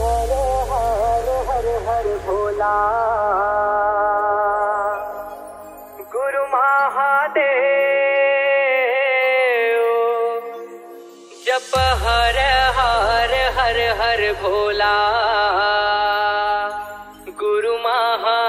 हर हर हर हर भोला। गुरु महादेव, जप हर हर हर हर भोला। गुरु महा